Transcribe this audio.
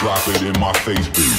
Drop it in my face.